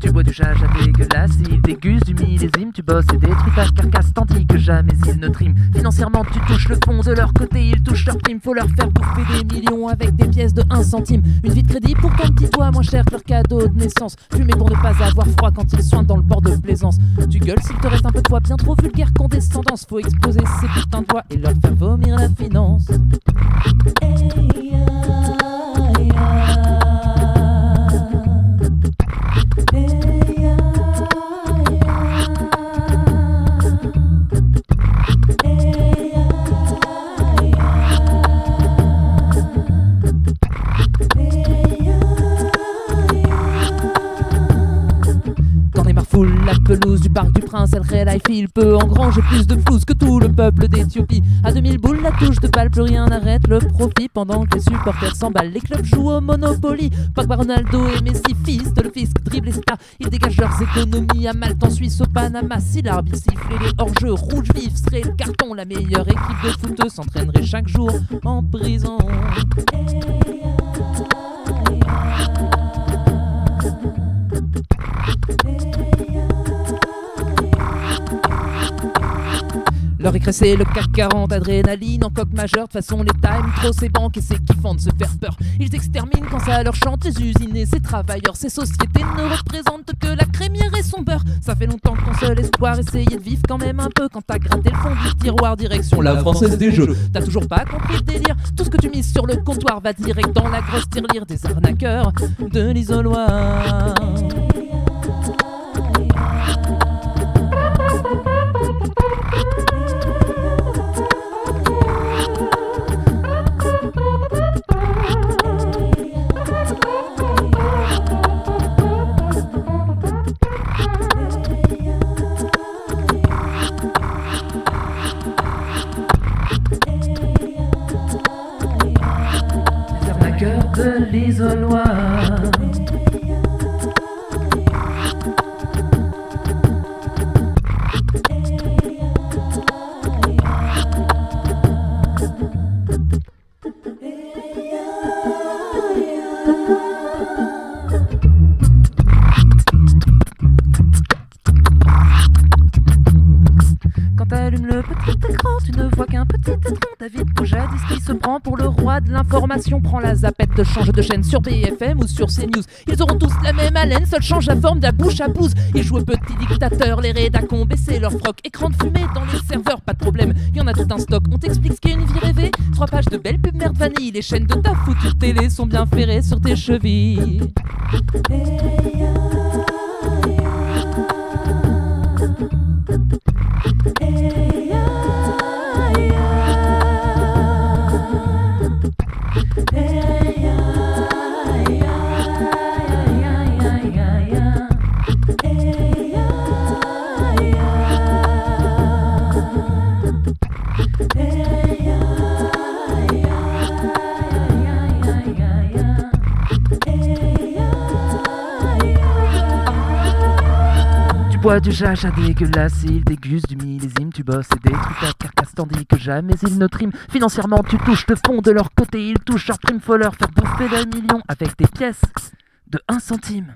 Tu bois du jaja dégueulasse, il déguste du millésime, tu bosses et détruis ta carcasse tandis que jamais ils ne triment. Financièrement, tu touches le pont de leur côté, ils touchent leur prime, faut leur faire bouffer des millions avec des pièces de 1 centime. Une vie de crédit pour ton petit doigt moins cher que leur cadeau de naissance. Fumer pour ne pas avoir froid quand ils soignent dans le port de plaisance. Tu gueules s'il te reste un peu de poids bien trop vulgaire condescendance, faut exposer ces putains de doigts et leur faire vomir la finance. Foule la pelouse du parc du prince, El Life, il peut engranger plus de flouze que tout le peuple d'Éthiopie. À 2000 boules, la touche de balle, plus rien n'arrête le profit pendant que les supporters s'emballent. Les clubs jouent au Monopoly. Pogba, Ronaldo et Messi, fils de le fisc, dribble et. Ils dégagent leurs économies à Malte, en Suisse, au Panama. Si l'arbitre sifflait les hors-jeux, rouge vif serait le carton. La meilleure équipe de foot s'entraînerait chaque jour en prison. Leur c'est le CAC 40, adrénaline en coque majeure, de façon les time, trop ces banques et c'est kiffant de se faire peur. Ils exterminent quand ça leur chante, les usines et ces travailleurs, ces sociétés ne représentent que la crémière et son beurre. Ça fait longtemps que ton seul espoir, essayer de vivre quand même un peu quand t'as gratté le fond du tiroir, direction la française des jeux. T'as toujours pas compris le délire, tout ce que tu mises sur le comptoir va direct dans la grosse tirelire des arnaqueurs de l'isoloir. De l'isoloir. T'allumes le petit écran, tu ne vois qu'un petit étron. David Boujadis qui se prend pour le roi de l'information. Prend la zapette, change de chaîne sur BFM ou sur CNews. Ils auront tous la même haleine, seul change la forme de la bouche à bouse. Ils jouent petit dictateur, les rédacs ont baissé leur froc. Écran de fumée dans les serveurs, pas de problème. Y en a tout un stock. On t'explique ce qu'est une vie rêvée. Trois pages de belles pubs merde vanille. Les chaînes de ta foutue télé sont bien ferrées sur tes chevilles. Tu bois du jaja dégueulasse, il déguste du millésime, tu bosses et détruis ta carcasse tandis que jamais ils ne triment. Financièrement, tu touches le fond de leur côté, ils touchent leur prime, faut leur faire bouffer des millions avec des pièces de 1 centime.